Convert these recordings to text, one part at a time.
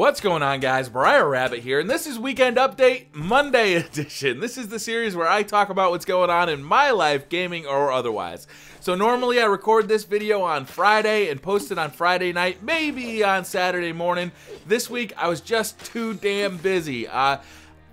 What's going on guys, Briar Rabbit here, and this is Weekend Update Monday edition. This is the series where I talk about what's going on in my life, gaming or otherwise. So normally I record this video on Friday and post it on Friday night, maybe on Saturday morning. This week I was just too damn busy. Uh,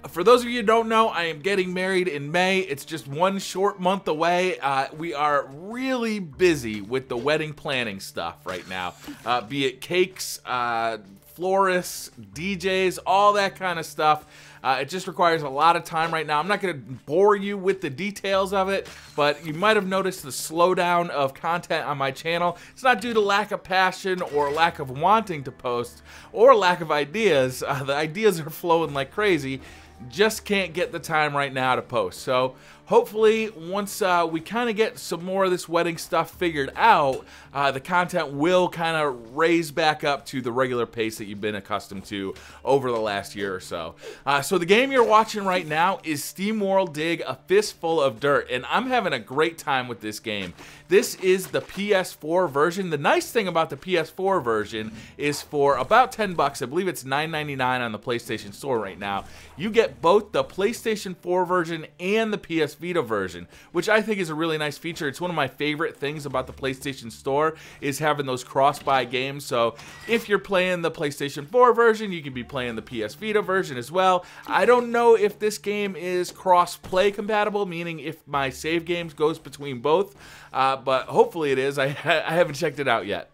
for those of you who don't know, I am getting married in May. It's just one short month away. Uh, we are really busy with the wedding planning stuff right now, uh, be it cakes, uh, florists, DJs, all that kind of stuff. Uh, it just requires a lot of time right now. I'm not going to bore you with the details of it, but you might have noticed the slowdown of content on my channel. It's not due to lack of passion or lack of wanting to post or lack of ideas. Uh, the ideas are flowing like crazy just can't get the time right now to post. So hopefully once uh, we kind of get some more of this wedding stuff figured out, uh, the content will kind of raise back up to the regular pace that you've been accustomed to over the last year or so. Uh, so the game you're watching right now is SteamWorld Dig A Fistful of Dirt, and I'm having a great time with this game. This is the PS4 version. The nice thing about the PS4 version is for about 10 bucks, I believe it's $9.99 on the PlayStation Store right now, you get both the PlayStation 4 version and the PS Vita version, which I think is a really nice feature. It's one of my favorite things about the PlayStation Store is having those cross-buy games. So if you're playing the PlayStation 4 version, you can be playing the PS Vita version as well. I don't know if this game is cross-play compatible, meaning if my save games goes between both, uh, but hopefully it is. I, I haven't checked it out yet.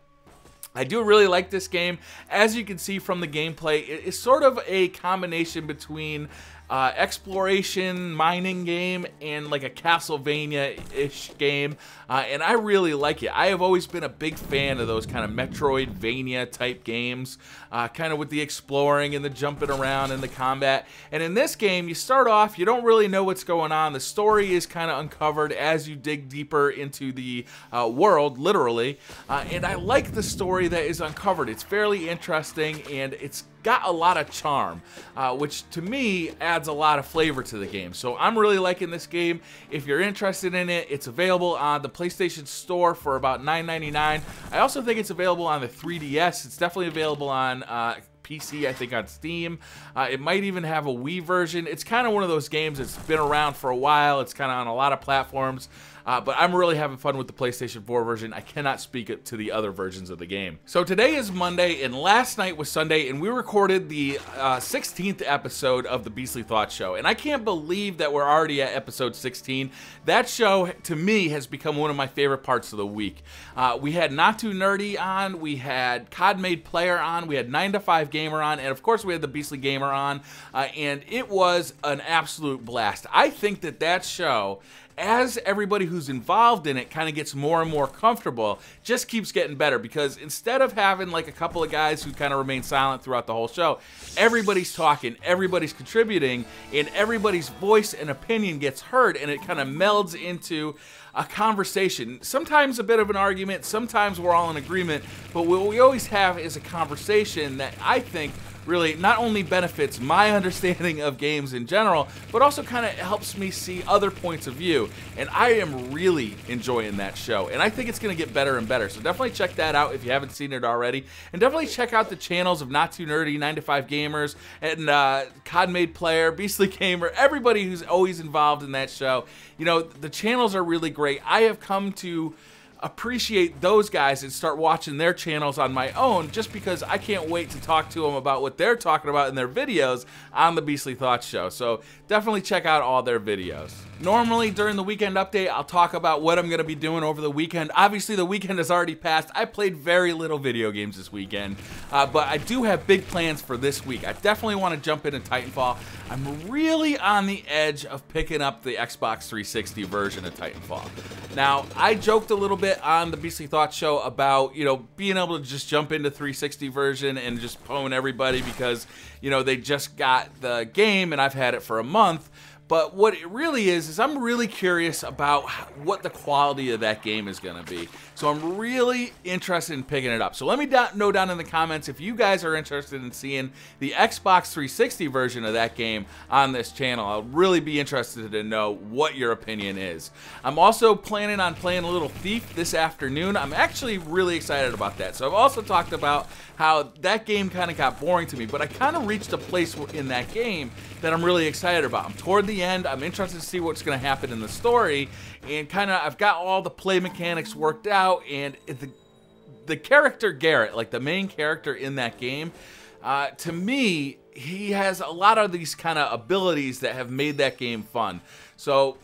I do really like this game. As you can see from the gameplay, it's sort of a combination between uh, exploration mining game and like a Castlevania-ish game, uh, and I really like it. I have always been a big fan of those kind of Metroidvania type games, uh, kind of with the exploring and the jumping around and the combat. And in this game, you start off, you don't really know what's going on. The story is kind of uncovered as you dig deeper into the uh, world, literally. Uh, and I like the story that is uncovered. It's fairly interesting and it's got a lot of charm, uh, which to me adds a lot of flavor to the game. So I'm really liking this game. If you're interested in it, it's available on the PlayStation Store for about $9.99. I also think it's available on the 3DS. It's definitely available on uh, PC, I think on Steam. Uh, it might even have a Wii version. It's kind of one of those games that's been around for a while. It's kind of on a lot of platforms. Uh, but I'm really having fun with the PlayStation 4 version. I cannot speak to the other versions of the game. So today is Monday, and last night was Sunday, and we recorded the uh, 16th episode of the Beastly Thought Show. And I can't believe that we're already at episode 16. That show, to me, has become one of my favorite parts of the week. Uh, we had Not Too Nerdy on, we had COD Player on, we had 9 to 5 Gamer on, and of course we had the Beastly Gamer on, uh, and it was an absolute blast. I think that that show as everybody who's involved in it kind of gets more and more comfortable, just keeps getting better because instead of having like a couple of guys who kind of remain silent throughout the whole show, everybody's talking, everybody's contributing, and everybody's voice and opinion gets heard and it kind of melds into a conversation. Sometimes a bit of an argument, sometimes we're all in agreement, but what we always have is a conversation that I think really not only benefits my understanding of games in general, but also kind of helps me see other points of view. And I am really enjoying that show. And I think it's going to get better and better. So definitely check that out if you haven't seen it already. And definitely check out the channels of Not Too Nerdy, 9 to 5 Gamers, and uh, COD Made Player, Beastly Gamer, everybody who's always involved in that show. You know, the channels are really great. I have come to appreciate those guys and start watching their channels on my own just because I can't wait to talk to them about what they're talking about in their videos on the Beastly Thoughts Show. So definitely check out all their videos. Normally during the weekend update, I'll talk about what I'm going to be doing over the weekend. Obviously, the weekend has already passed. I played very little video games this weekend, uh, but I do have big plans for this week. I definitely want to jump into Titanfall. I'm really on the edge of picking up the Xbox 360 version of Titanfall. Now, I joked a little bit on the Beastly Thoughts show about, you know, being able to just jump into 360 version and just pwn everybody because, you know, they just got the game and I've had it for a month. But what it really is, is I'm really curious about what the quality of that game is going to be. So I'm really interested in picking it up. So let me know down in the comments if you guys are interested in seeing the Xbox 360 version of that game on this channel. I'll really be interested to know what your opinion is. I'm also planning on playing a little Thief this afternoon. I'm actually really excited about that. So I've also talked about how that game kind of got boring to me, but I kind of reached a place in that game that I'm really excited about. I'm toward the end. I'm interested to see what's going to happen in the story, and kind of I've got all the play mechanics worked out, and the the character Garrett, like the main character in that game, uh, to me, he has a lot of these kind of abilities that have made that game fun. So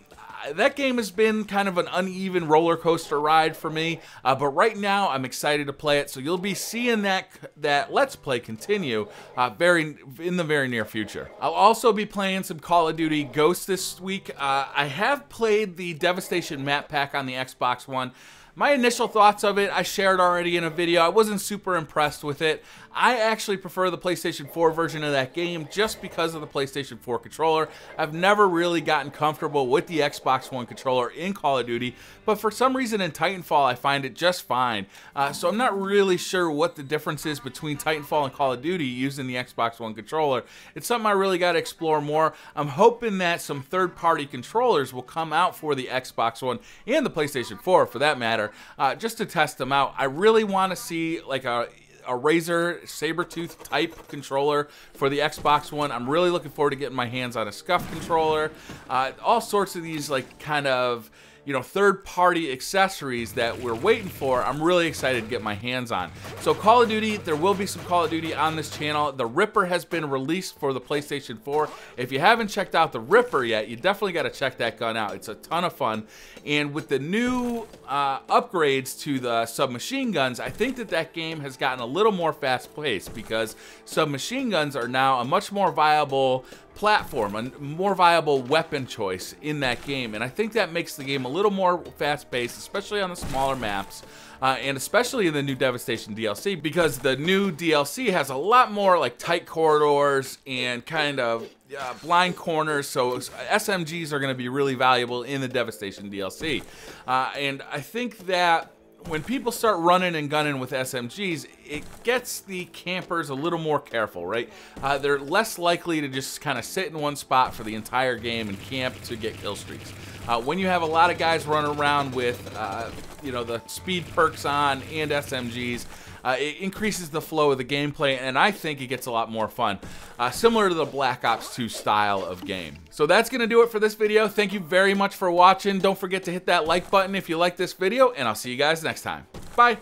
that game has been kind of an uneven roller coaster ride for me, uh, but right now I'm excited to play it. So you'll be seeing that that Let's Play continue uh, very in the very near future. I'll also be playing some Call of Duty Ghosts this week. Uh, I have played the Devastation map pack on the Xbox One. My initial thoughts of it, I shared already in a video. I wasn't super impressed with it. I actually prefer the PlayStation 4 version of that game just because of the PlayStation 4 controller. I've never really gotten comfortable with the Xbox One controller in Call of Duty, but for some reason in Titanfall I find it just fine. Uh, so I'm not really sure what the difference is between Titanfall and Call of Duty using the Xbox One controller. It's something I really got to explore more. I'm hoping that some third-party controllers will come out for the Xbox One and the PlayStation 4 for that matter, uh, just to test them out. I really want to see like a a Razer Sabertooth type controller for the Xbox One. I'm really looking forward to getting my hands on a SCUF controller. Uh, all sorts of these like kind of you know, third-party accessories that we're waiting for, I'm really excited to get my hands on. So Call of Duty, there will be some Call of Duty on this channel. The Ripper has been released for the PlayStation 4. If you haven't checked out the Ripper yet, you definitely got to check that gun out. It's a ton of fun. And with the new uh, upgrades to the submachine guns, I think that that game has gotten a little more fast-paced because submachine guns are now a much more viable platform, a more viable weapon choice in that game. And I think that makes the game a little more fast-paced, especially on the smaller maps. Uh, and especially in the new Devastation DLC, because the new DLC has a lot more like tight corridors and kind of uh, blind corners, so SMGs are going to be really valuable in the Devastation DLC. Uh, and I think that when people start running and gunning with SMGs, it gets the campers a little more careful, right? Uh, they're less likely to just kind of sit in one spot for the entire game and camp to get kill streaks. Uh, when you have a lot of guys running around with, uh, you know, the speed perks on and SMGs, uh, it increases the flow of the gameplay, and I think it gets a lot more fun. Uh, similar to the Black Ops 2 style of game. So that's going to do it for this video. Thank you very much for watching. Don't forget to hit that like button if you like this video, and I'll see you guys next time. Bye!